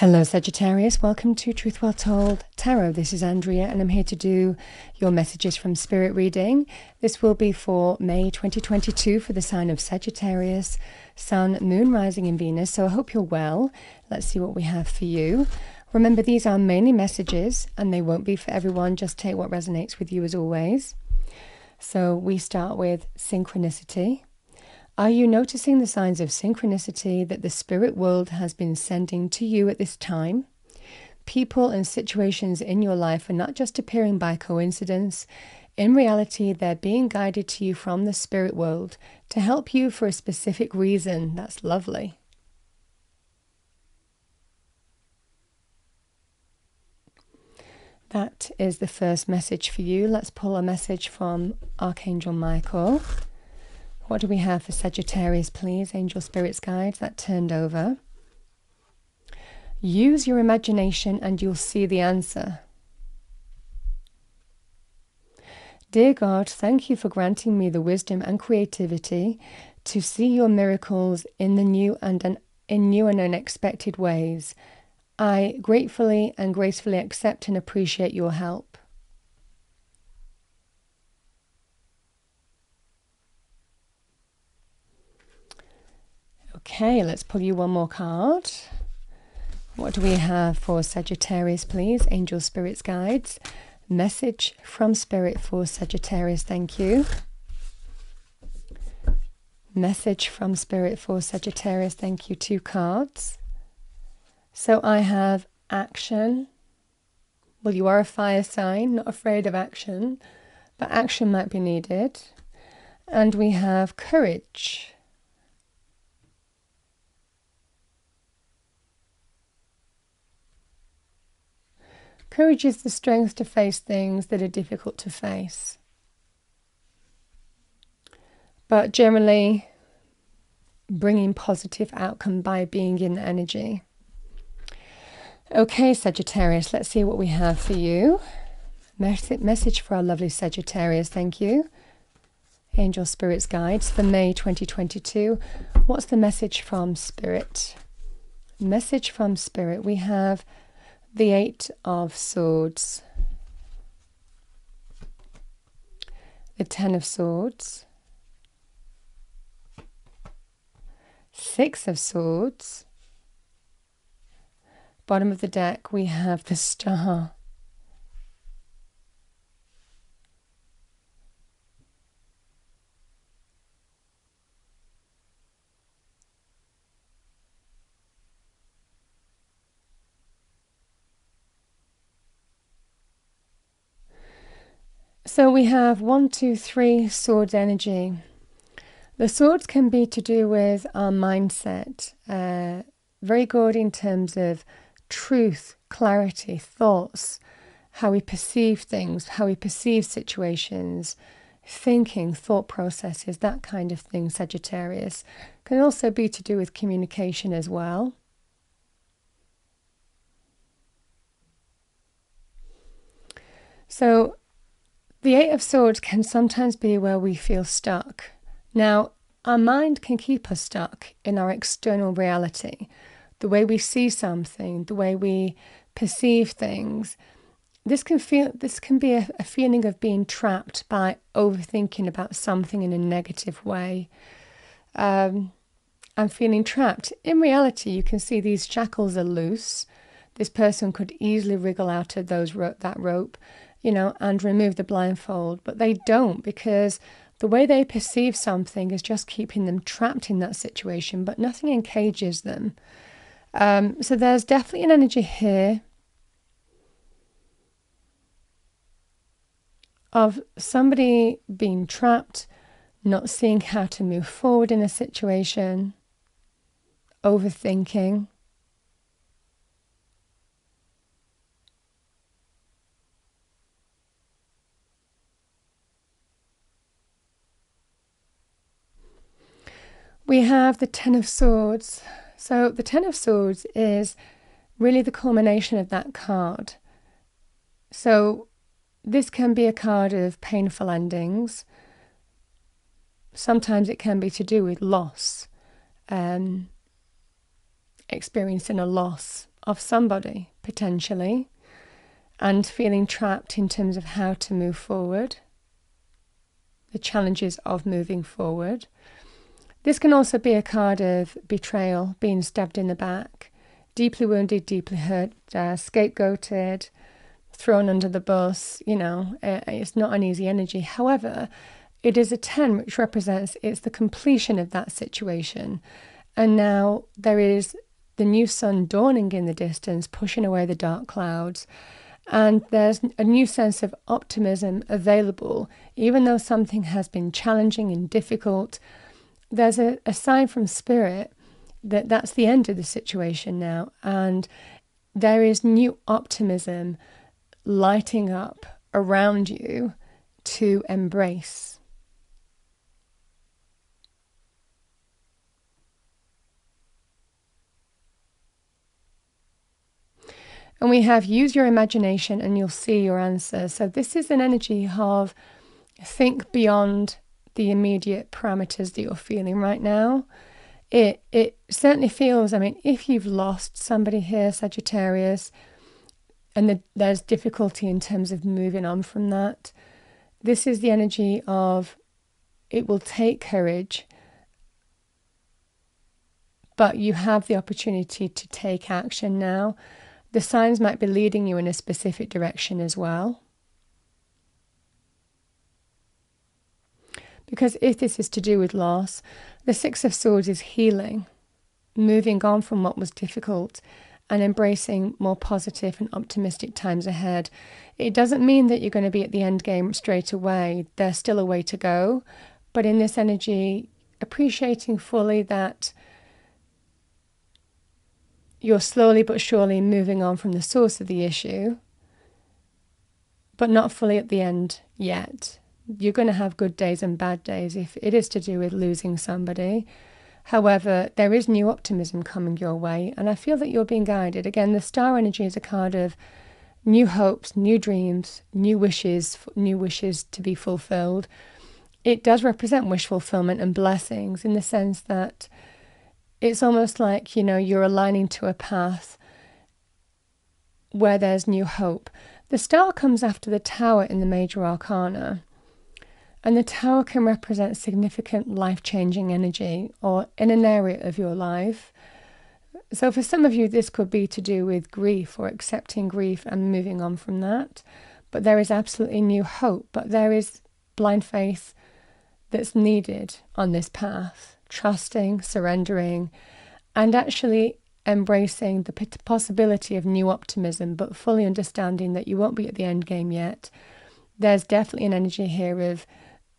Hello, Sagittarius. Welcome to Truth Well Told Tarot. This is Andrea, and I'm here to do your messages from Spirit reading. This will be for May 2022 for the sign of Sagittarius, Sun, Moon, Rising in Venus. So I hope you're well. Let's see what we have for you. Remember, these are mainly messages, and they won't be for everyone. Just take what resonates with you as always. So we start with synchronicity. Are you noticing the signs of synchronicity that the spirit world has been sending to you at this time? People and situations in your life are not just appearing by coincidence. In reality, they're being guided to you from the spirit world to help you for a specific reason. That's lovely. That is the first message for you. Let's pull a message from Archangel Michael. What do we have for Sagittarius, please? Angel Spirits Guide, that turned over. Use your imagination and you'll see the answer. Dear God, thank you for granting me the wisdom and creativity to see your miracles in the new and in new and unexpected ways. I gratefully and gracefully accept and appreciate your help. Okay, let's pull you one more card. What do we have for Sagittarius, please? Angel Spirits Guides. Message from Spirit for Sagittarius, thank you. Message from Spirit for Sagittarius, thank you. Two cards. So I have action. Well, you are a fire sign, not afraid of action, but action might be needed. And we have courage. Courage is the strength to face things that are difficult to face. But generally, bringing positive outcome by being in energy. Okay, Sagittarius, let's see what we have for you. Message for our lovely Sagittarius, thank you. Angel Spirits Guides for May 2022. What's the message from Spirit? Message from Spirit. We have the Eight of Swords, the Ten of Swords, Six of Swords, bottom of the deck we have the Star. So we have one, two, three swords energy. The swords can be to do with our mindset, uh, very good in terms of truth, clarity, thoughts, how we perceive things, how we perceive situations, thinking, thought processes, that kind of thing, Sagittarius. Can also be to do with communication as well. So the Eight of Swords can sometimes be where we feel stuck. Now, our mind can keep us stuck in our external reality, the way we see something, the way we perceive things. This can feel this can be a, a feeling of being trapped by overthinking about something in a negative way. Um, I'm feeling trapped. In reality, you can see these shackles are loose. This person could easily wriggle out of those ro- that rope you know, and remove the blindfold, but they don't because the way they perceive something is just keeping them trapped in that situation, but nothing encages them. Um, so there's definitely an energy here of somebody being trapped, not seeing how to move forward in a situation, overthinking. We have the Ten of Swords. So the Ten of Swords is really the culmination of that card. So this can be a card of painful endings. Sometimes it can be to do with loss, um, experiencing a loss of somebody, potentially, and feeling trapped in terms of how to move forward, the challenges of moving forward. This can also be a card of betrayal, being stabbed in the back, deeply wounded, deeply hurt, uh, scapegoated, thrown under the bus. You know, uh, it's not an easy energy. However, it is a 10, which represents it's the completion of that situation. And now there is the new sun dawning in the distance, pushing away the dark clouds. And there's a new sense of optimism available, even though something has been challenging and difficult. There's a, a sign from spirit that that's the end of the situation now. And there is new optimism lighting up around you to embrace. And we have use your imagination and you'll see your answer. So this is an energy of think beyond the immediate parameters that you're feeling right now. It it certainly feels, I mean, if you've lost somebody here, Sagittarius, and the, there's difficulty in terms of moving on from that, this is the energy of it will take courage, but you have the opportunity to take action now. The signs might be leading you in a specific direction as well. Because if this is to do with loss, the Six of Swords is healing, moving on from what was difficult and embracing more positive and optimistic times ahead. It doesn't mean that you're going to be at the end game straight away, there's still a way to go. But in this energy, appreciating fully that you're slowly but surely moving on from the source of the issue, but not fully at the end yet. You're going to have good days and bad days if it is to do with losing somebody. However, there is new optimism coming your way, and I feel that you're being guided. Again, the star energy is a card of new hopes, new dreams, new wishes, new wishes to be fulfilled. It does represent wish fulfillment and blessings in the sense that it's almost like, you know, you're aligning to a path where there's new hope. The star comes after the tower in the major arcana. And the tower can represent significant life changing energy or in an area of your life. So, for some of you, this could be to do with grief or accepting grief and moving on from that. But there is absolutely new hope, but there is blind faith that's needed on this path trusting, surrendering, and actually embracing the possibility of new optimism, but fully understanding that you won't be at the end game yet. There's definitely an energy here of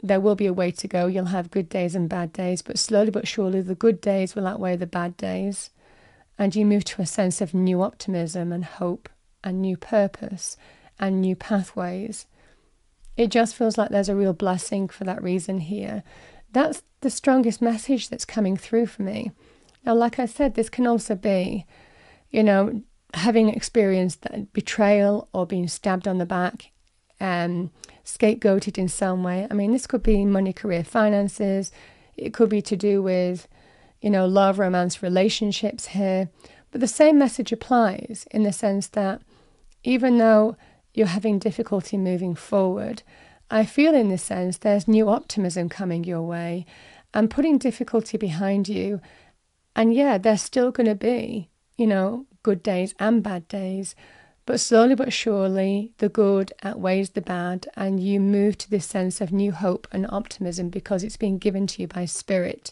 there will be a way to go. You'll have good days and bad days, but slowly but surely, the good days will outweigh the bad days. And you move to a sense of new optimism and hope and new purpose and new pathways. It just feels like there's a real blessing for that reason here. That's the strongest message that's coming through for me. Now, like I said, this can also be, you know, having experienced that betrayal or being stabbed on the back, um, scapegoated in some way. I mean, this could be money, career, finances. It could be to do with, you know, love, romance, relationships here. But the same message applies in the sense that even though you're having difficulty moving forward, I feel in this sense there's new optimism coming your way and putting difficulty behind you. And yeah, there's still going to be, you know, good days and bad days. But slowly but surely, the good outweighs the bad, and you move to this sense of new hope and optimism because it's been given to you by Spirit.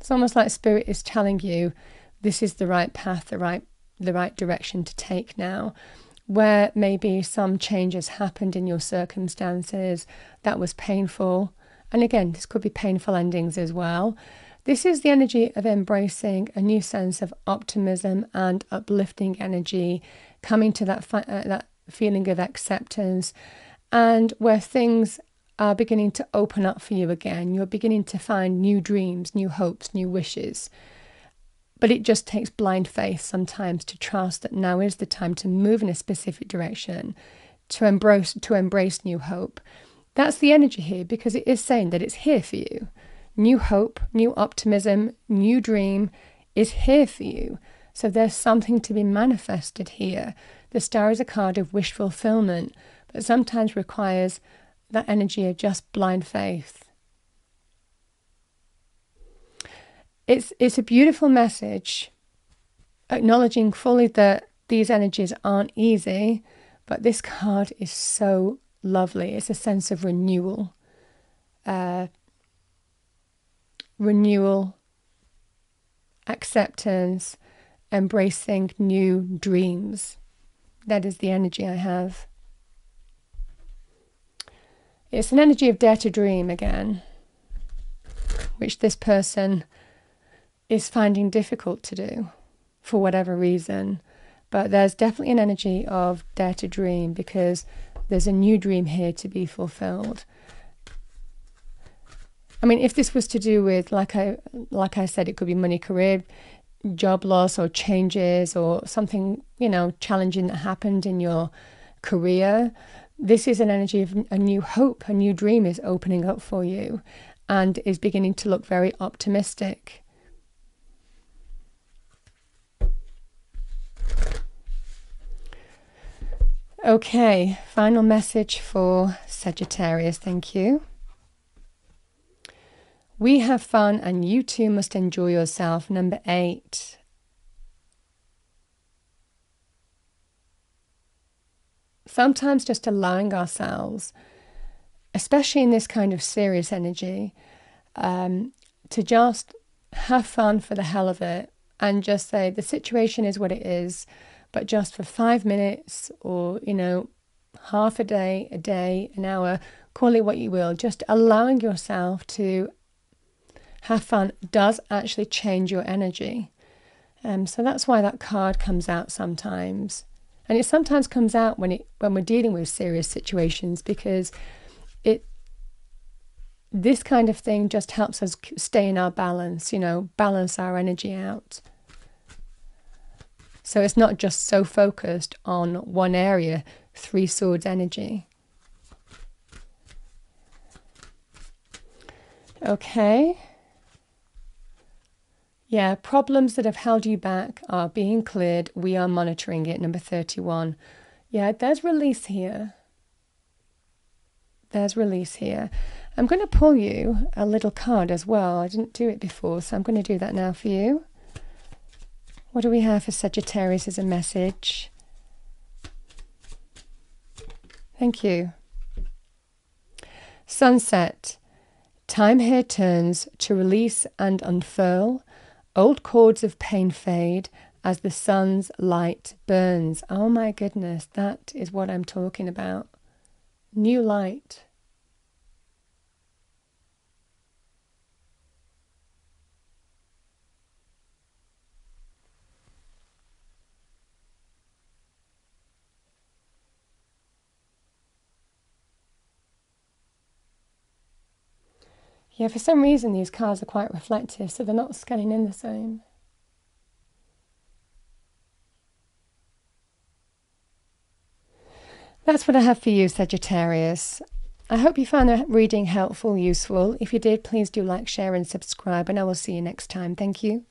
It's almost like Spirit is telling you this is the right path, the right the right direction to take now where maybe some changes happened in your circumstances that was painful. And again, this could be painful endings as well. This is the energy of embracing a new sense of optimism and uplifting energy, coming to that fi- uh, that feeling of acceptance, and where things are beginning to open up for you again. You're beginning to find new dreams, new hopes, new wishes. But it just takes blind faith sometimes to trust that now is the time to move in a specific direction, to embrace to embrace new hope. That's the energy here because it is saying that it's here for you. New hope, new optimism, new dream is here for you. So there's something to be manifested here. The star is a card of wish fulfillment, but sometimes requires that energy of just blind faith. It's, it's a beautiful message, acknowledging fully that these energies aren't easy, but this card is so lovely. It's a sense of renewal. Uh, renewal, acceptance, embracing new dreams. That is the energy I have. It's an energy of dare to dream again, which this person is finding difficult to do for whatever reason. But there's definitely an energy of dare to dream because there's a new dream here to be fulfilled. I mean, if this was to do with, like I like I said, it could be money, career, job loss, or changes, or something you know challenging that happened in your career. This is an energy of a new hope, a new dream is opening up for you, and is beginning to look very optimistic. Okay, final message for Sagittarius. Thank you. We have fun and you too must enjoy yourself. Number eight. Sometimes just allowing ourselves, especially in this kind of serious energy, um, to just have fun for the hell of it and just say the situation is what it is but just for five minutes or, you know, half a day, a day, an hour, call it what you will, just allowing yourself to have fun does actually change your energy. Um, so that's why that card comes out sometimes. And it sometimes comes out when it when we're dealing with serious situations because it this kind of thing just helps us stay in our balance, you know, balance our energy out. So it's not just so focused on one area, three swords energy. Okay. Yeah, problems that have held you back are being cleared. We are monitoring it. Number 31. Yeah, there's release here. There's release here. I'm going to pull you a little card as well. I didn't do it before, so I'm going to do that now for you. What do we have for Sagittarius as a message? Thank you. Sunset. Time here turns to release and unfurl. Old cords of pain fade as the sun's light burns. Oh my goodness, that is what I'm talking about. New light. Yeah, for some reason these cars are quite reflective, so they're not scanning in the same. That's what I have for you, Sagittarius. I hope you found the reading helpful, useful. If you did, please do like, share, and subscribe, and I will see you next time. Thank you.